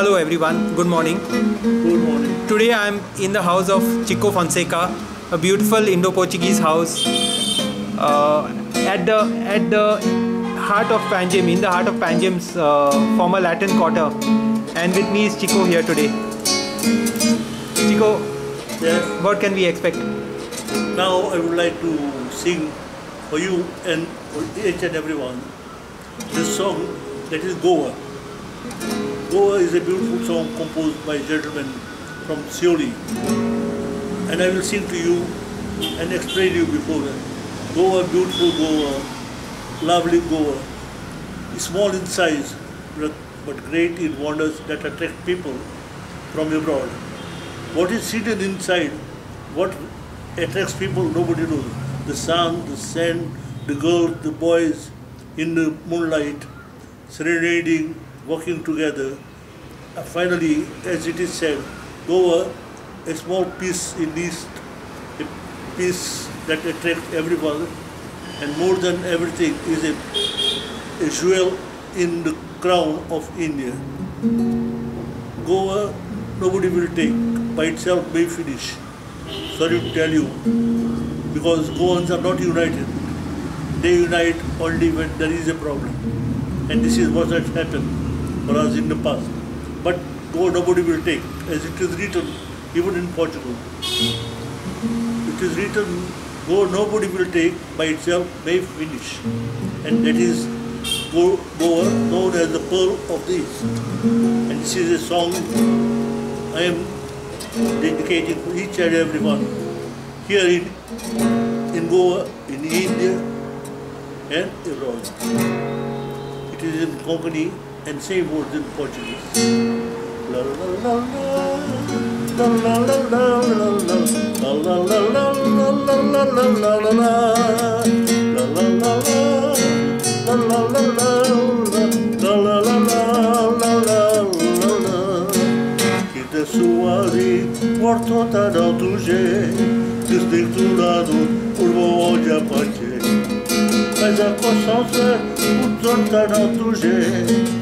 Hello everyone, good morning. Good morning. Today I am in the house of Chico Fonseca, a beautiful Indo-Portuguese house uh, at the at the heart of Panjim, in the heart of Panjim's uh, former Latin Quarter. And with me is Chico here today. Chico, Yes. what can we expect? Now I would like to sing for you and for each and everyone this song that is Goa. Goa is a beautiful song composed by a gentleman from Siolim. And I will sing to you and explain to you before that. Goa, beautiful Goa, lovely Goa, small in size but, but great in wonders that attract people from abroad. What is hidden inside, what attracts people, nobody knows. The sun, the sand, the girls, the boys in the moonlight, serenading, walking together. And finally, as it is said, Goa, a small piece in East, a piece that attracts everyone, and more than everything is a, a jewel in the crown of India. Goa, nobody will take. By itself may finish. Sorry to tell you, because Goans are not united. They unite only when there is a problem. And this is what has happened us in the past. But Goa nobody will take, as it is written even in Portugal. It is written, go nobody will take, by itself may finish. And that is Go- Goa, known as the Pearl of the East. And this is a song I am dedicating to each and everyone here in, in Goa, in India, and abroad. It is in Konkani and say words in Portuguese. Que da sua porto tan alto desdenturado por bom onde apanhei. Mas a consciência, o torto tanto alto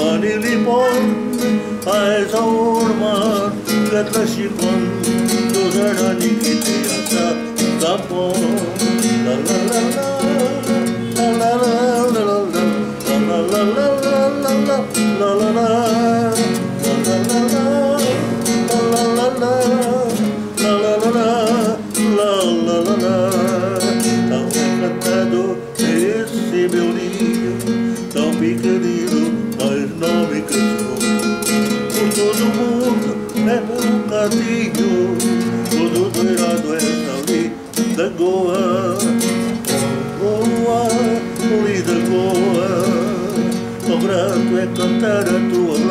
ormani limon Aiza orman, gata shipon Dodara nikiti asa, tapon La la la la La la la la la La la la la la la La la la La la la la La la la la La la la la La la la platillo con un verano el tablí de Goa, Goa, li de Goa, logrando encantar a tua Goa